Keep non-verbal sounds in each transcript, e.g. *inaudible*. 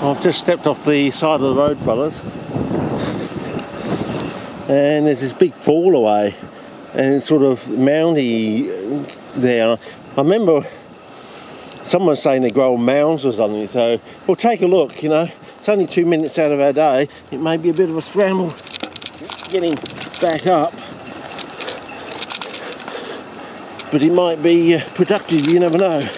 I've just stepped off the side of the road, fellas, and there's this big fall away, and it's sort of moundy there. I remember someone saying they grow mounds or something, so we'll take a look. You know, it's only two minutes out of our day. It may be a bit of a scramble getting back up, but it might be uh, productive. You never know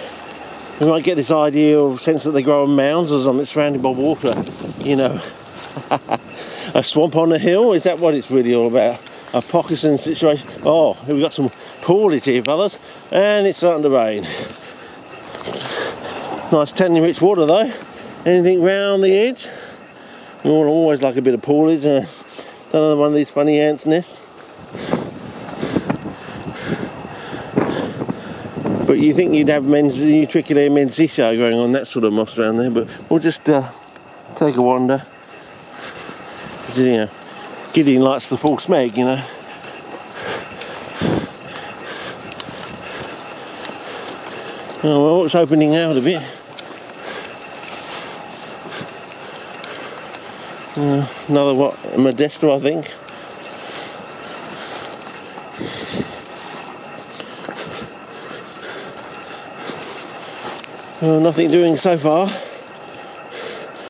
we might get this idea of sense that they grow on mounds or something surrounded by water, you know. *laughs* a swamp on a hill, is that what it's really all about? A Pockeson situation. Oh, we've got some poolies here, fellas, and it's starting to rain. Nice tannin rich water though. Anything round the edge? We want always like a bit of poolies, uh, another one of these funny ants' nests. But you think you'd have men's Utricularia menziesii growing on that sort of moss around there, but we'll just uh, take a wander. You know, Gideon likes the full smeg, you know. Oh well, it's opening out a bit. Uh, another what, Modesto I think. Uh, nothing doing so far.